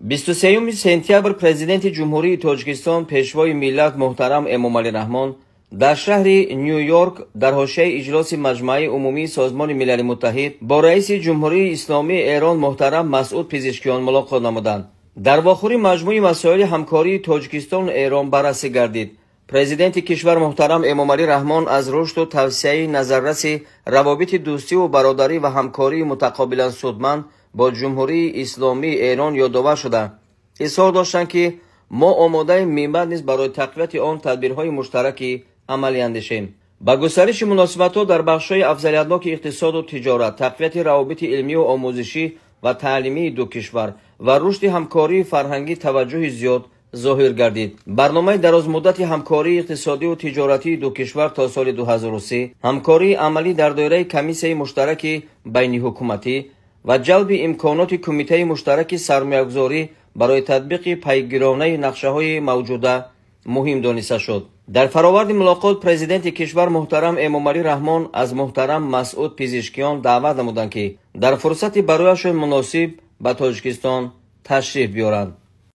23 сентябр президенти ҷумҳурии тоҷикистон пешвои миллат муҳтарам эмомалӣ раҳмон дар шаҳри ню йорк дар ҳошияи иҷлоси маҷмӯаи умумии созмони милали муттаҳид бо раиси ҷумҳурии исломии эрон муҳтарам масъуд пизишкиён мулоқот намуданд дар вохӯри маҷмӯи масоили ҳамкории тоҷикистону эрон баррасӣ гардид президенти кишвар муҳтарам эмомалӣ раҳмон аз рушду тавсияи назарраси равобити дӯстиву бародарӣ ва ҳамкории мутақобилансудманд бо ҷумҳурии исломии эрон ёдовар шуда. Изҳор доштанд ки мо омодаем минбаъд низ барои тақвияти он тадбирҳои муштаракӣ амалӣ андешем. Ба густариши муносибатҳо дар бахшҳои афзалиятноки иқтисоду тиҷорат тақвияти равобити илмию омӯзишӣ ва таълимии ду кишвар ва рушди ҳамкории фарҳангӣ таваҷҷӯҳи зиёд зоҳир гардид барномаи дарозмуддати ҳамкории иқтисодиву тиҷоратии ду кишвар то соли 2003 ҳамкории амалӣ дар доираи комиссияи муштараки байниҳукуматӣ ва ҷалби имконоти кумитаи муштараки сармоягузорӣ барои татбиқи пайгиронаи нақшаҳои мавҷуда муҳим дониста шуд. Дар фароварди мулоқот президенти кишвар муҳтарам эмомалӣ раҳмон аз муҳтарам масъуд пизишкиён даъват намуданд ки дар фурсати барояшон муносиб ба тоҷикистон ташриф биёранд